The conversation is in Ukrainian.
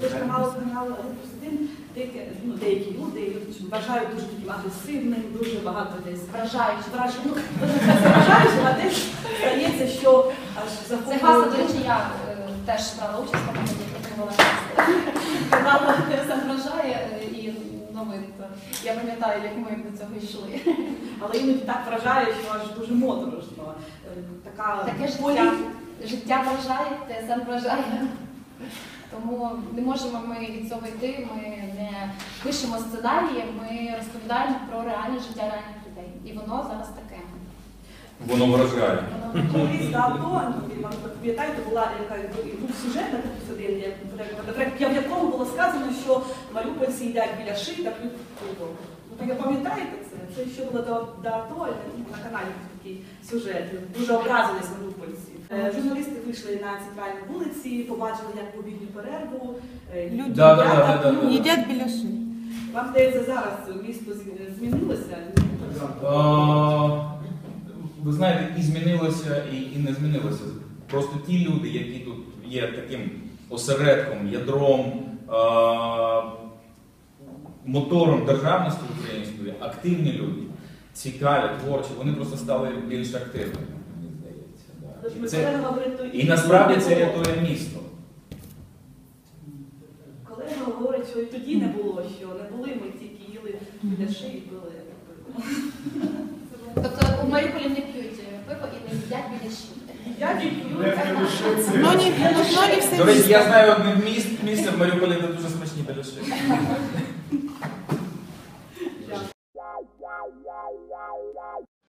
Ви тримали канал один, деякі, ну, деякі люди вважають дуже таким агресивним, дуже багато десь вражають, вражають, ну, вражають, а десь здається, що аж Це гаса, до речі, я е, теж брала участь, тому що канал сам е, і новин. то Я пам'ятаю, як ми до цього йшли. але іноді так вражає, що аж дуже моторошно. Е, Така Таке полі- життя, життя вражає, ТСН вражає. Тому не можемо ми від цього йти, ми не пишемо сценарії, ми розповідаємо про реальне життя реальних людей. І воно зараз таке. Воно вражає. Колись давно, пам'ятаєте, була яка був сюжет на такий один, як, наприклад, в якому було сказано, що маріупольці їдять біля ши та п'ють пиво. Ну, ви пам'ятаєте це? Це ще було до, АТО, на каналі був такий сюжет. Дуже образились Журналісти вийшли на центральну вулиці, побачили, як в обідню перерву. е, Люди Да, да, їдять, да, да, да. Їдять біля шиї. Вам здається, зараз місто змінилося? Ви знаєте, і змінилося, і, і не змінилося. Просто ті люди, які тут є таким осередком, ядром, мотором державності української, активні люди, цікаві, творчі, вони просто стали більш активними, мені здається. Да. Тож І, ми це, і насправді це рятує місто. Колега говорить, що і тоді не було, що не були, ми тільки їли біля шиї і пили. Тобто у Маріуполі не п'ють пиво і не їдять біля шиї. Я Ну, не, ну, ну, все До речі, я знаю одне місце, місце в Маріуполі, де дуже смачні беляши.